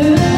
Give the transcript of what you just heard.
through